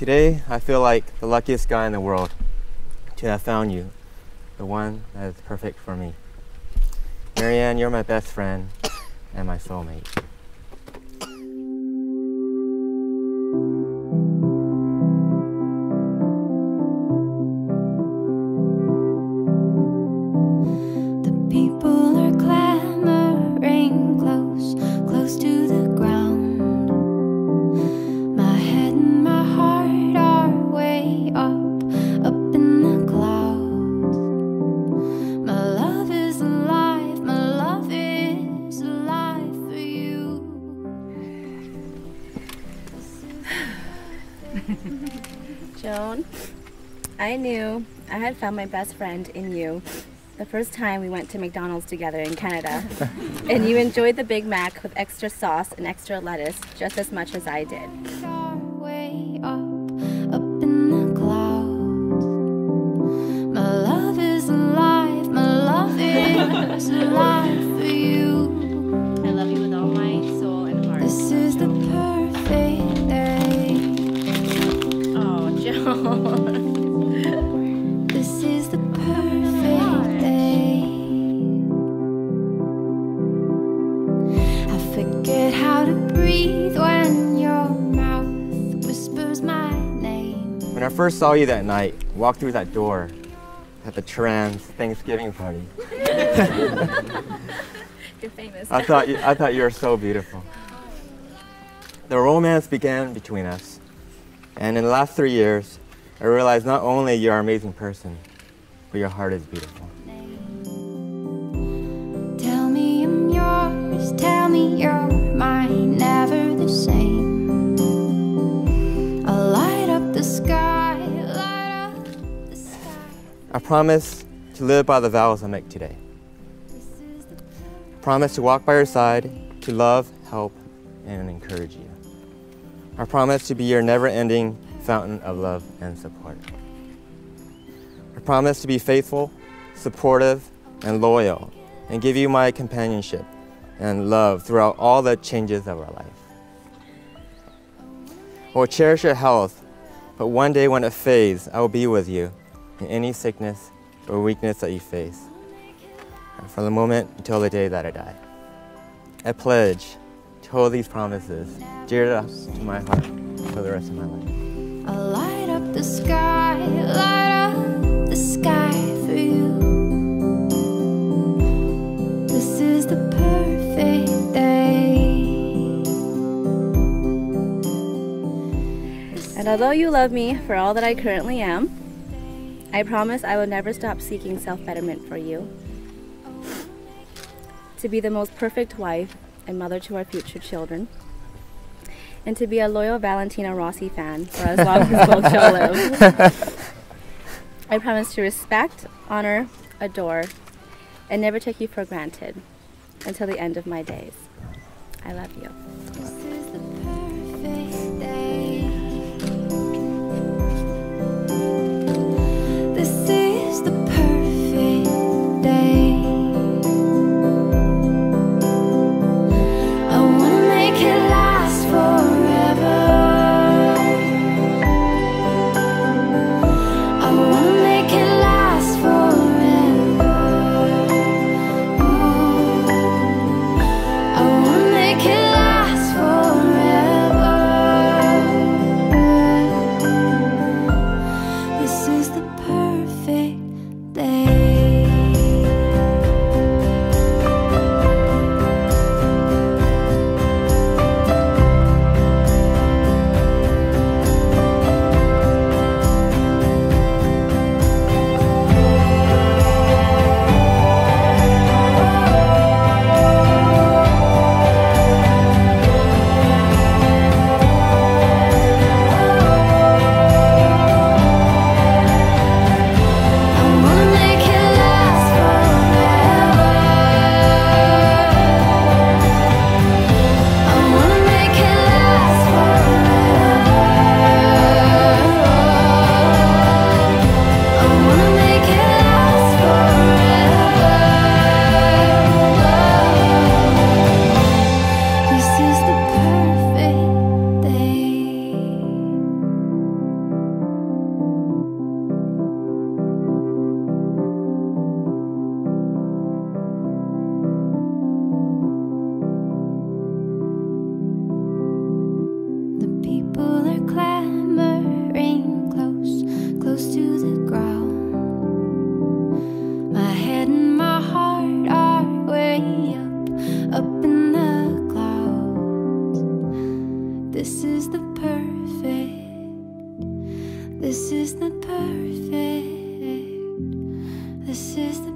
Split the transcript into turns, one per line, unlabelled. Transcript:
Today, I feel like the luckiest guy in the world to have found you, the one that is perfect for me. Marianne, you're my best friend and my soulmate.
The people
Joan, I knew I had found my best friend in you the first time we went to McDonald's together in Canada. and you enjoyed the Big Mac with extra sauce and extra lettuce just as much as I did.
Are way up, up when your mouth whispers my name.
When I first saw you that night, walk through that door at the trans Thanksgiving party,
You're famous.
I thought you, I thought you were so beautiful. The romance began between us, and in the last three years, I realized not only you're an amazing person, but your heart is beautiful.
Tell me I'm yours, tell me you're mine, never the same. I'll light up the sky, light up the sky.
I promise to live by the vows I make today.
This is the
I promise to walk by your side, to love, help, and encourage you. I promise to be your never ending fountain of love and support. I promise to be faithful, supportive, and loyal, and give you my companionship and love throughout all the changes of our life. I will cherish your health, but one day when it fades, I will be with you in any sickness or weakness that you face from the moment until the day that I die. I pledge to hold these promises dear to my heart for the rest of my life.
I'll light up the sky, light up the sky for you. This is the perfect day.
And although you love me for all that I currently am, I promise I will never stop seeking self betterment for you. To be the most perfect wife and mother to our future children. And to be a loyal Valentino Rossi fan for as long as both shall live. I promise to respect, honor, adore, and never take you for granted until the end of my days. I love you.
This is not perfect. This is